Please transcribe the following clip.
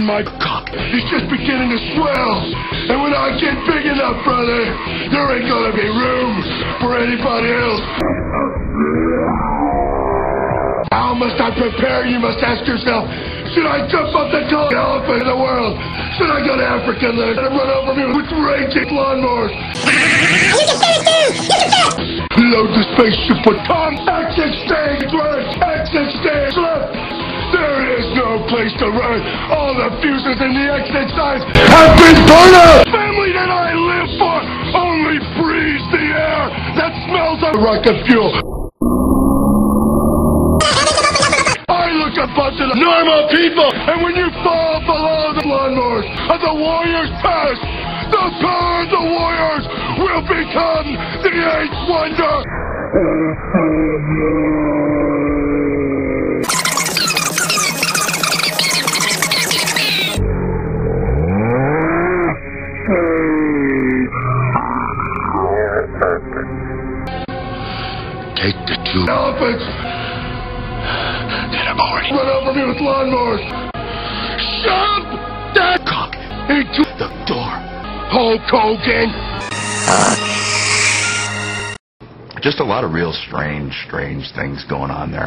My cock is just beginning to swell. And when I get big enough, brother, there ain't gonna be room for anybody else. How must I prepare? You must ask yourself. Should I jump up the tallest elephant in the world? Should I go to Africa and let him run over me with raging lawnmowers? Load the spaceship with place to run. All the fuses in the exit signs have been burned out. Family that I live for only breathes the air that smells of rocket fuel. I look a bunch of normal people, and when you fall below the lawnmowers of the Warriors past, the power of the Warriors will become the eighth wonder. Take the two elephants that have already run over me with lawnmowers. Shove that cock into the door. Hulk Hogan. Just a lot of real strange, strange things going on there.